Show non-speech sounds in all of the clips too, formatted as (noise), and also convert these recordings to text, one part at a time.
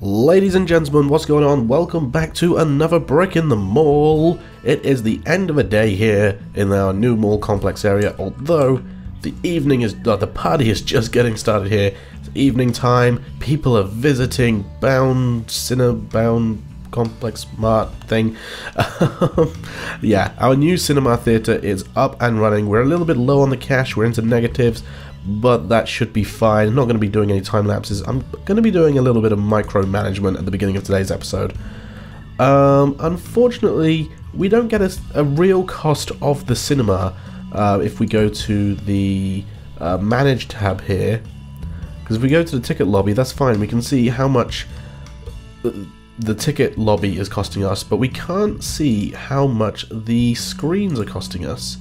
Ladies and gentlemen, what's going on? Welcome back to another brick in the mall. It is the end of a day here in our new mall complex area, although the evening is, uh, the party is just getting started here. It's evening time, people are visiting Bound, Cinebound Complex Mart thing. (laughs) Um, yeah, our new cinema theatre is up and running. We're a little bit low on the cash, we're into negatives, but that should be fine. I'm not going to be doing any time lapses. I'm going to be doing a little bit of micromanagement at the beginning of today's episode. Um, unfortunately, we don't get a, a, real cost of the cinema uh, if we go to the uh, manage tab here. Because if we go to the ticket lobby, that's fine. We can see how much the ticket lobby is costing us, but we can't see how much the screens are costing us.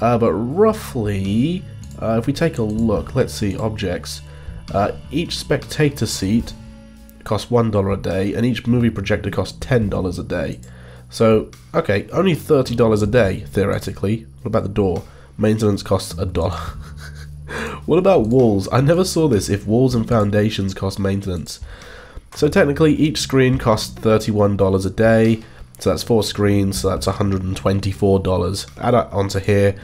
Uh, but roughly, uh, if we take a look, let's see, objects. Uh, each spectator seat costs $1 a day, and each movie projector costs $10 a day. So, okay, only $30 a day, theoretically. What about the door? Maintenance costs a dollar. (laughs) what about walls? I never saw this if walls and foundations cost maintenance. So technically each screen costs $31 a day, so that's four screens, so that's $124. Add that onto here.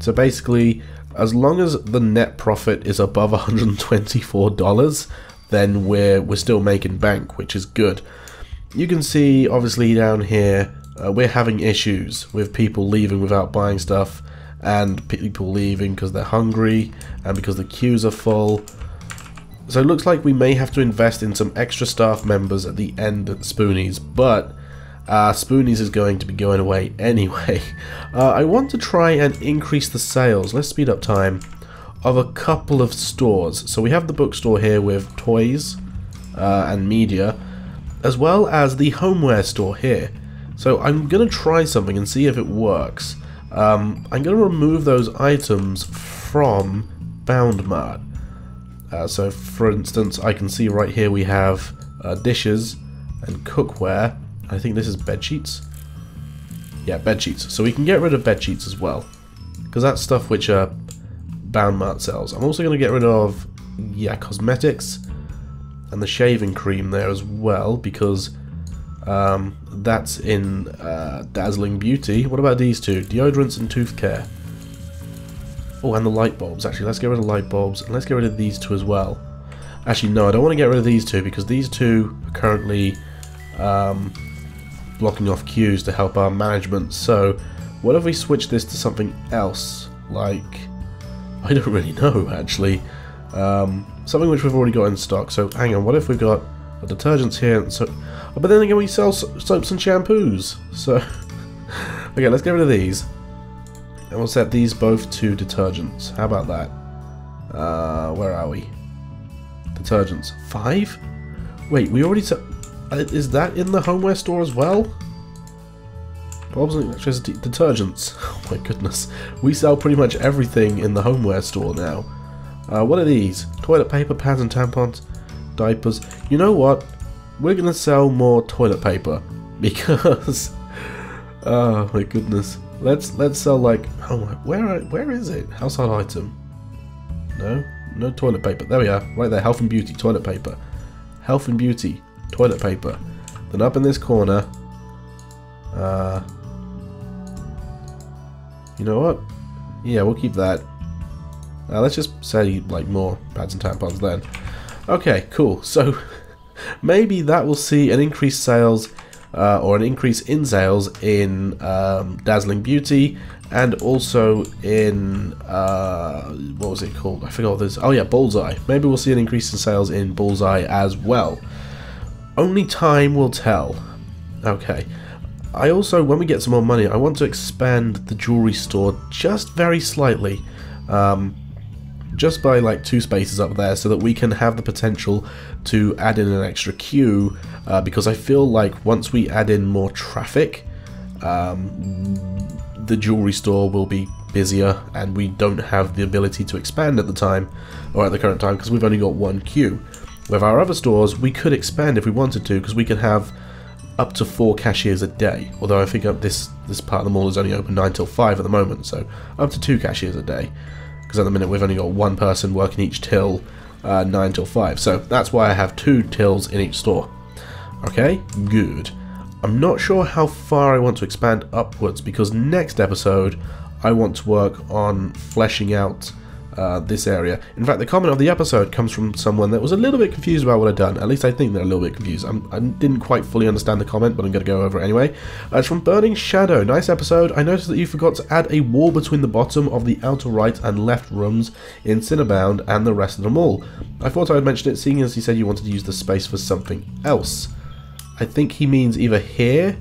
So basically as long as the net profit is above $124, then we're we're still making bank, which is good. You can see obviously down here uh, we're having issues with people leaving without buying stuff and people leaving because they're hungry and because the queues are full. So it looks like we may have to invest in some extra staff members at the end at Spoonies, but uh, Spoonies is going to be going away anyway. (laughs) Uh, I want to try and increase the sales, let's speed up time, of a couple of stores. So we have the bookstore here with toys uh, and media, as well as the homeware store here. So I'm going to try something and see if it works. Um, I'm going to remove those items from BoundMart. Uh, so for instance, I can see right here we have uh, dishes and cookware I think this is bed sheets. Yeah, bed sheets. So we can get rid of bed sheets as well. Because that's stuff which uh, BoundMart sells. I'm also going to get rid of, yeah, cosmetics and the shaving cream there as well because um, that's in uh, Dazzling Beauty. What about these two? Deodorants and tooth care. Oh, and the light bulbs. Actually, let's get rid of light bulbs and let's get rid of these two as well. Actually, no, I don't want to get rid of these two because these two are currently um, blocking off queues to help our management. So what if we switch this to something else? Like, (laughs) I don't really know actually. Um, something which we've already got in stock. So hang on, what if we've got a detergents here? So, oh, but then again, we sell soaps and shampoos. So, (laughs) okay, let's get rid of these. And we'll set these both to detergents. How about that? Uh, where are we? Detergents. Five? Wait, we already set... Uh, is that in the homeware store as well? And electricity detergents. (laughs) Oh my goodness. We sell pretty much everything in the homeware store now. Uh, what are these? Toilet paper, pads and tampons, diapers. You know what? We're gonna sell more toilet paper (laughs) because. oh my goodness. Let's let's sell like oh my, where where is it? Household item. No, no toilet paper. There we are. Right there. Health and beauty toilet paper. Health and beauty toilet paper. Then up in this corner, uh, you know what? Yeah, we'll keep that. Uh, let's just say like more pads and tampons then. Okay, cool. (laughs) So maybe that will see an increased sales uh, or an increase in sales in um, Dazzling Beauty and also in uh, what was it called? I forgot this. Oh yeah, Bullseye. Maybe we'll see an increase in sales in Bullseye as well. Only time will tell. Okay. I also, when we get some more money, I want to expand the jewelry store just very slightly. Um, just by like two spaces up there so that we can have the potential to add in an extra queue uh, because I feel like once we add in more traffic um, the jewelry store will be busier and we don't have the ability to expand at the time or at the current time because we've only got one queue. With our other stores, we could expand if we wanted to, because we could have up to four cashiers a day. Although I think this this part of the mall is only open 9 till 5 at the moment, so up to two cashiers a day. Because at the minute we've only got one person working each till, uh, 9 till 5. So that's why I have two tills in each store. Okay, good. I'm not sure how far I want to expand upwards because next episode I want to work on fleshing out uh, this area. In fact, the comment of the episode comes from someone that was a little bit confused about what I'd done. At least I think they're a little bit confused. I'm, I did not quite fully understand the comment, but I'm going to go over it anyway. Uh, it's from Burning Shadow. Nice episode. I noticed that you forgot to add a wall between the bottom of the outer right and left rooms in Cinnabound and the rest of the mall. I thought I would mention it, seeing as he said you wanted to use the space for something else. I think he means either here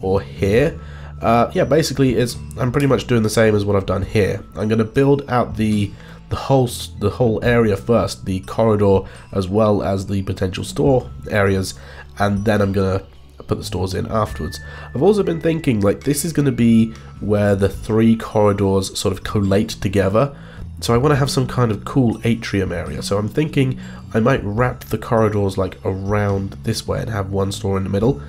or here. Uh, yeah, basically, it's I'm pretty much doing the same as what I've done here. I'm going to build out the the whole the whole area first, the corridor as well as the potential store areas, and then I'm gonna put the stores in afterwards. I've also been thinking like this is going to be where the three corridors sort of collate together. So I want to have some kind of cool atrium area. So I'm thinking I might wrap the corridors like around this way and have one store in the middle,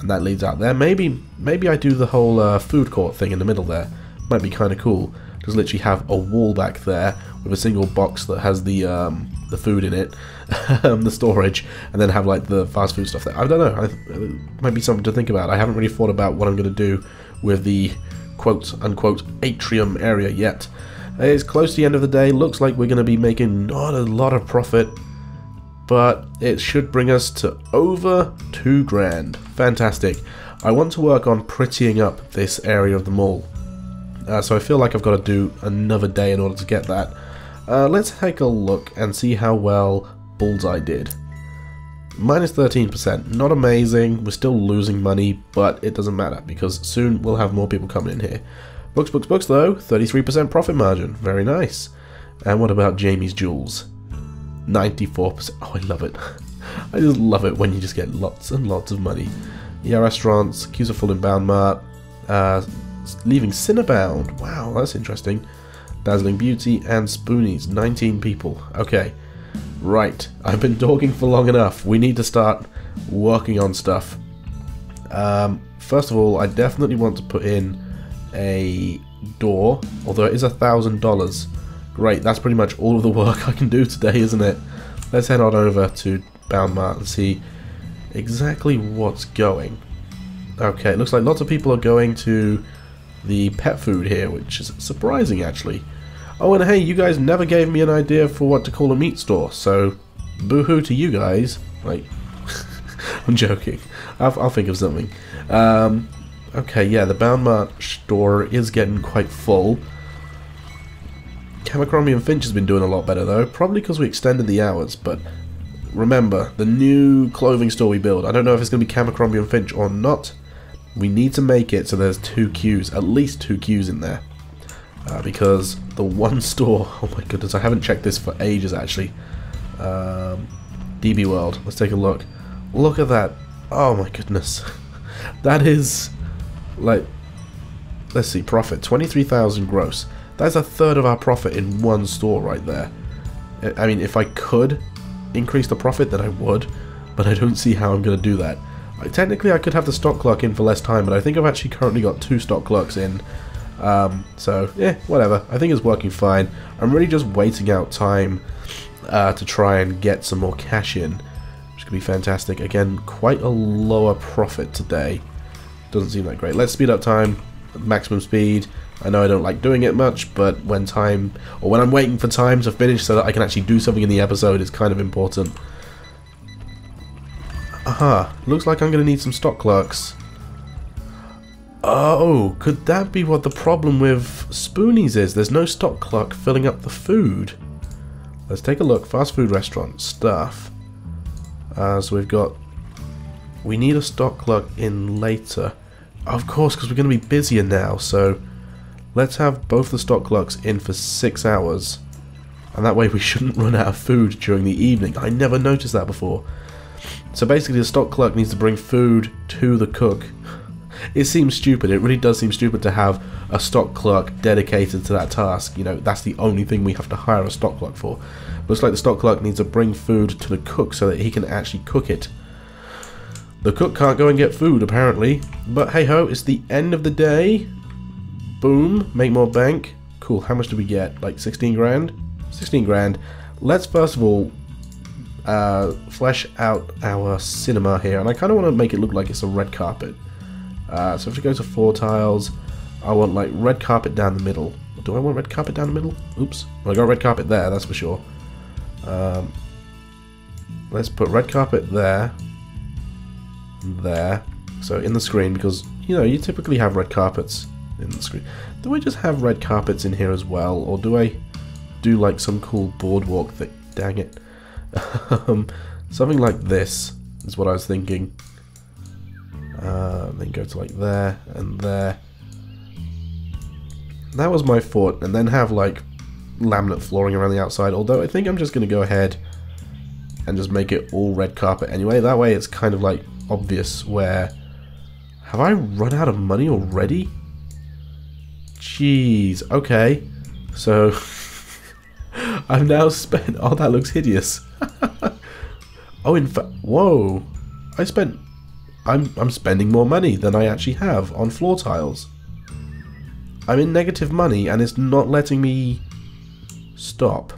and that leads out there. Maybe maybe I do the whole uh, food court thing in the middle there. Might be kind of cool. Just literally have a wall back there with a single box that has the um, the food in it, (laughs) um, the storage, and then have like the fast food stuff there. I don't know. I, might be something to think about. I haven't really thought about what I'm going to do with the quote unquote atrium area yet. It's close to the end of the day. Looks like we're going to be making not a lot of profit, but it should bring us to over two grand. Fantastic. I want to work on prettying up this area of the mall. Uh, so I feel like I've got to do another day in order to get that. Uh, let's take a look and see how well Bullseye did. Minus 13%, not amazing, we're still losing money, but it doesn't matter because soon we'll have more people coming in here. Books, books, books though, 33% profit margin, very nice. And what about Jamie's Jewels? 94%, oh I love it. (laughs) I just love it when you just get lots and lots of money. Yeah, restaurants, queues are full in Bound Mart, uh, leaving Cinnabound, wow, that's interesting. Dazzling Beauty, and Spoonies. 19 people. Okay. Right. I've been talking for long enough. We need to start working on stuff. Um, first of all, I definitely want to put in a door, although it is a thousand dollars. Great, that's pretty much all of the work I can do today, isn't it? Let's head on over to Bound Mart and see exactly what's going. Okay, it looks like lots of people are going to the pet food here, which is surprising actually. Oh, and hey, you guys never gave me an idea for what to call a meat store, so boohoo to you guys. Like, (laughs) I'm joking. I'll, I'll, think of something. Um, okay, yeah, the Bound Mart store is getting quite full. Abercrombie and Finch has been doing a lot better though, probably because we extended the hours, but remember, the new clothing store we build, I don't know if it's going to be Abercrombie and Finch or not, we need to make it so there's two queues, at least two queues in there. Uh, because the (laughs) one store, oh my goodness, I haven't checked this for ages actually. Um, DB World, let's take a look. Look at that. Oh my goodness. (laughs) that is, like, let's see, profit, 23,000 gross. That's a third of our profit in one store right there. I mean, if I could increase the profit, then I would, but I don't see how I'm going to do that. Like, technically, I could have the stock clerk in for less time, but I think I've actually currently got two stock clerks in um, so, yeah, whatever. I think it's working fine. I'm really just waiting out time uh, to try and get some more cash in, which could be fantastic. Again, quite a lower profit today. Doesn't seem that great. Let's speed up time, maximum speed. I know I don't like doing it much, but when time, or when I'm waiting for time to finish so that I can actually do something in the episode, it's kind of important. Aha, looks like I'm going to need some stock clerks. Oh, could that be what the problem with Spoonies is? There's no stock clerk filling up the food. Let's take a look. Fast food restaurant stuff. Uh, so we've got... We need a stock clerk in later. Of course, because we're going to be busier now, so... Let's have both the stock clerks in for six hours. And that way we (laughs) shouldn't run out of food during the evening. I never noticed that before. So basically the stock clerk needs to bring food to the cook it seems stupid. It really does seem stupid to have a stock clerk dedicated to that task. You know, that's the only thing we have to hire a stock clerk for. Looks like the stock clerk needs to bring food to the cook so that he can actually cook it. The cook can't go and get food, apparently. But hey ho, it's the end of the day. Boom, make more bank. Cool, how much do we get? Like 16 grand? 16 grand. Let's first of all uh, flesh out our cinema here, and I kind of want to make it look like it's a red carpet. Uh, so if we go to floor tiles, I want like red carpet down the middle. Do I want red carpet down the middle? Oops. Well, I got red carpet there, that's for sure. Um, let's put red carpet there, there. So in the screen, because you know you typically have red carpets in the screen. Do I just have red carpets in here as well, or do I do like some cool boardwalk thing? Dang it. (laughs) um, something like this is what I was thinking. Uh, then go to like there and there. That was my thought, and then have like laminate flooring around the outside. Although I think I'm just going to go ahead and just make it all red carpet anyway. That way it's kind of like obvious where... Have I run out of money already? Jeez, okay. So, (laughs) I've now spent... Oh, that looks hideous. (laughs) oh, in fact... Whoa. I spent... I'm, I'm spending more money than I actually have on floor tiles. I'm in negative money and it's not letting me stop.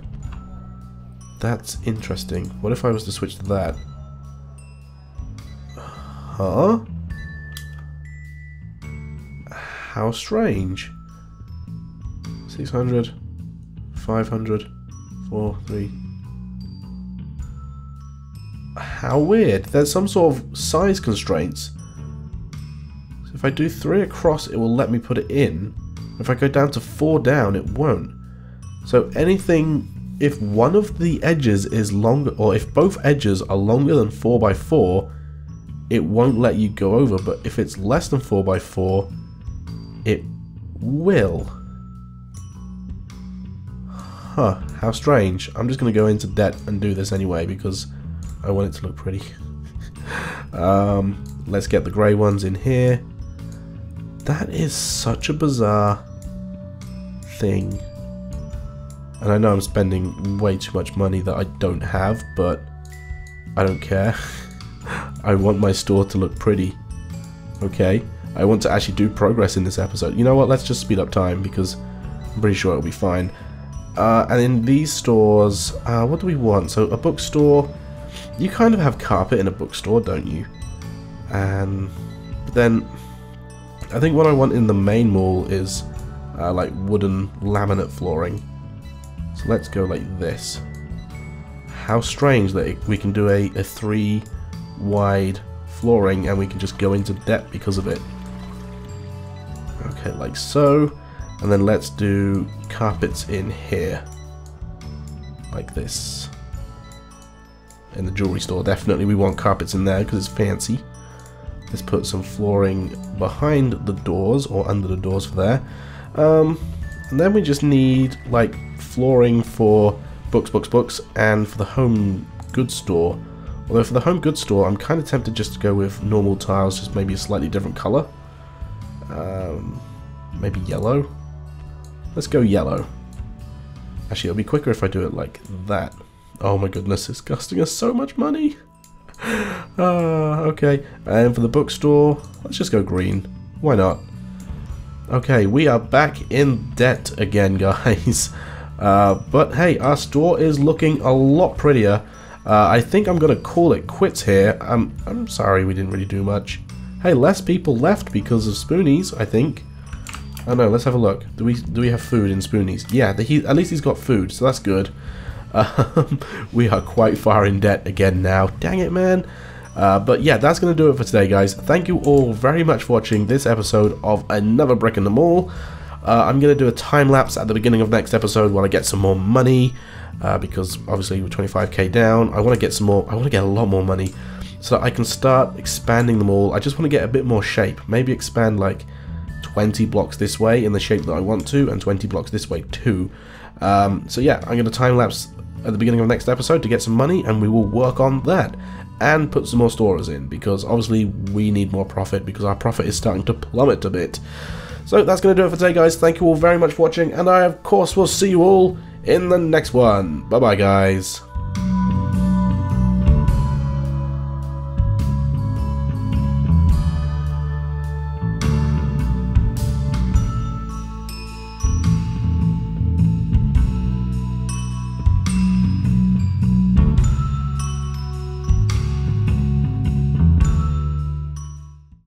That's interesting. What if I was to switch to that? Huh? How strange. 600, 500, 4, 3. How weird. There's some sort of size constraints. So if I do 3 across, it will let me put it in. If I go down to 4 down, it won't. So anything if one of the edges is longer, or if both edges are longer than 4x4, it won't let you go over, but if it's less than 4x4, it will. Huh, how strange. I'm just going to go into debt and do this anyway, because I want it to look pretty. (laughs) um, let's get the grey ones in here. That is such a bizarre thing. And I know I'm spending way too much money that I don't have, but I don't care. (laughs) I want my store to look pretty. Okay? I want to actually do progress in this episode. You know what? Let's just speed up time because I'm pretty sure it'll be fine. Uh, and in these stores, uh, what do we want? So a bookstore, you kind of have carpet in a bookstore, don't you? And then I think what I want in the main mall is uh, like wooden laminate flooring. So let's go like this. How strange that we can do a, a three wide flooring and we can just go into debt because of it. Okay, like so. And then let's do carpets in here. Like this. In the jewelry store, definitely we want carpets in there because it's fancy. Let's put some flooring behind the doors, or under the doors for there. Um, and then we just need, like, flooring for books, books, books, and for the home goods store. Although for the home goods store, I'm kind of tempted just to go with normal tiles, just maybe a slightly different color. Um, maybe yellow. Let's go yellow. Actually, it'll be quicker if I do it like that. Oh my goodness, it's costing us so much money. (laughs) Ah, okay. And for the bookstore, let's just go green. Why not? Okay, we are back in debt again, (laughs) guys. Uh, but hey, our store is looking a lot prettier. Uh, I think I'm going to call it quits here. I'm, I'm sorry we didn't really do much. Hey, less people left because of Spoonies, I think. Oh no, let's have a look. Do we do we have food in Spoonies? Yeah, the, he, at least he's got food, so that's good. (laughs) Um, we are quite far in debt again now. Dang it, man. Uh, but yeah, that's going to do it for today, guys. Thank you all very much for watching this episode of Another Brick in the Mall. Uh, I'm going to do a time lapse at the beginning of next episode while I get some more money uh, because obviously we're 25k down. I want to get some more. I want to get a lot more money so that I can start expanding them all. I just want to get a bit more shape. Maybe expand like 20 blocks this way in the shape that I want to, and 20 blocks this way too. Um, so yeah, I'm going to time lapse at the beginning of the next episode to get some money, and we will work on that and put some more stores in because obviously we need more profit because our profit is starting to plummet a bit. So that's going to do it for today, guys. Thank you all very much for watching, and I, of course, will see you all in the next one. Bye-bye, guys.